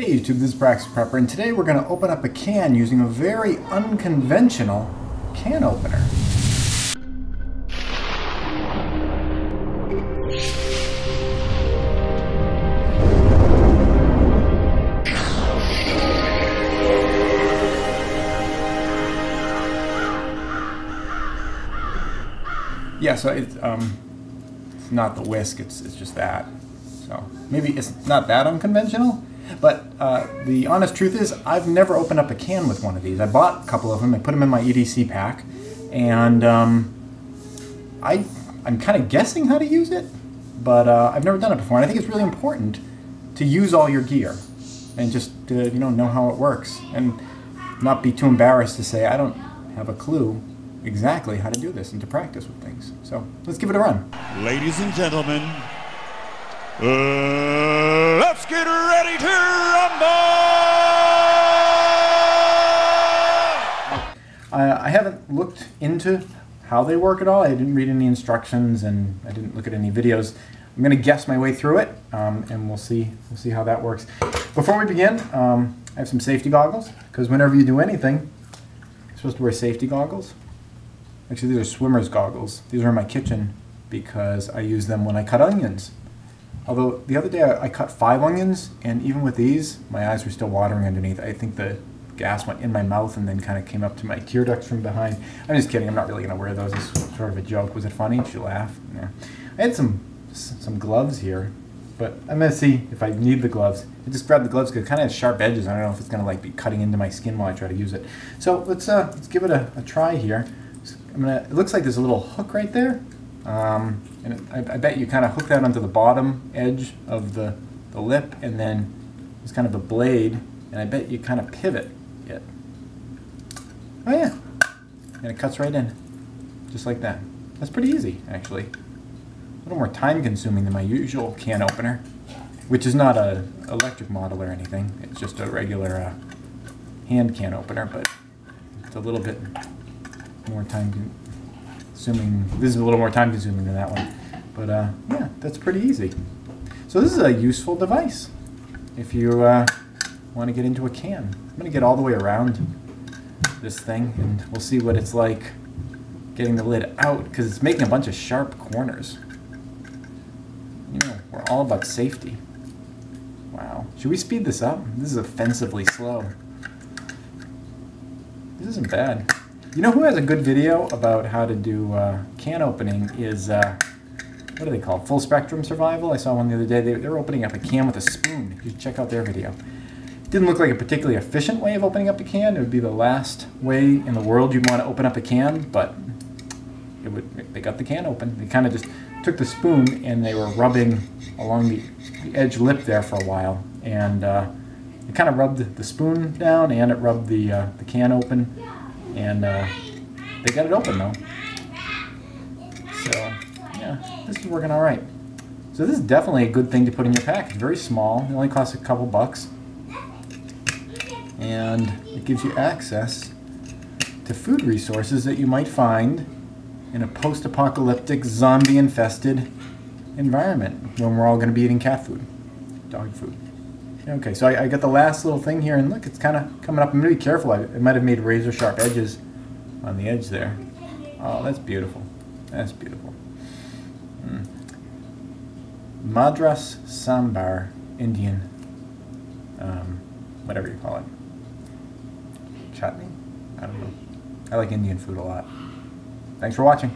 Hey YouTube, this is Praxis Prepper, and today we're going to open up a can using a very unconventional can opener. Yeah, so it's, um, it's not the whisk, it's, it's just that. So maybe it's not that unconventional, but uh, the honest truth is I've never opened up a can with one of these. I bought a couple of them, I put them in my EDC pack, and um, I, I'm kind of guessing how to use it, but uh, I've never done it before. And I think it's really important to use all your gear and just uh, you know know how it works and not be too embarrassed to say I don't have a clue exactly how to do this and to practice with things. So let's give it a run. Ladies and gentlemen, uh, get ready to rumble! I, I haven't looked into how they work at all. I didn't read any instructions and I didn't look at any videos. I'm going to guess my way through it, um, and we'll see we'll see how that works. Before we begin, um, I have some safety goggles because whenever you do anything, you're supposed to wear safety goggles. Actually, these are swimmer's goggles. These are in my kitchen because I use them when I cut onions. Although the other day I, I cut five onions, and even with these, my eyes were still watering underneath. I think the gas went in my mouth and then kind of came up to my tear ducts from behind. I'm just kidding. I'm not really going to wear those. It's sort of a joke. Was it funny? Did you laugh? Yeah. I had some some gloves here, but I'm going to see if I need the gloves. I just grabbed the gloves because it kind of has sharp edges. I don't know if it's going to like be cutting into my skin while I try to use it. So let's uh, let's give it a, a try here. I'm gonna. It looks like there's a little hook right there, um, and I, I, bet you kind of hook that onto the bottom edge of the the lip, and then it's kind of a blade, and I bet you kind of pivot it. Oh yeah, and it cuts right in, just like that. That's pretty easy, actually. A little more time consuming than my usual can opener, which is not a electric model or anything. It's just a regular uh, hand can opener, but it's a little bit more time consuming. This is a little more time consuming than that one. But uh, yeah, that's pretty easy. So this is a useful device if you uh, want to get into a can. I'm going to get all the way around this thing and we'll see what it's like getting the lid out because it's making a bunch of sharp corners. You know, we're all about safety. Wow. Should we speed this up? This is offensively slow. This isn't bad. You know who has a good video about how to do uh, can opening is, uh, what are they called? Full Spectrum Survival? I saw one the other day. They, they were opening up a can with a spoon. You check out their video. Didn't look like a particularly efficient way of opening up a can. It would be the last way in the world you'd want to open up a can, but it would, they got the can open. They kind of just took the spoon and they were rubbing along the, the edge lip there for a while. And uh, it kind of rubbed the spoon down and it rubbed the, uh, the can open and uh, they got it open though. Yeah, this is working all right. So this is definitely a good thing to put in your pack. It's very small. It only costs a couple bucks, and it gives you access to food resources that you might find in a post-apocalyptic, zombie-infested environment when we're all going to be eating cat food, dog food. Okay, so I, I, got the last little thing here, and look, it's kind of coming up. I'm going to be careful. I, it might have made razor sharp edges on the edge there. Oh, that's beautiful. That's beautiful. Madras Sambar Indian, um, whatever you call it. Chutney? I don't know. I like Indian food a lot. Thanks for watching.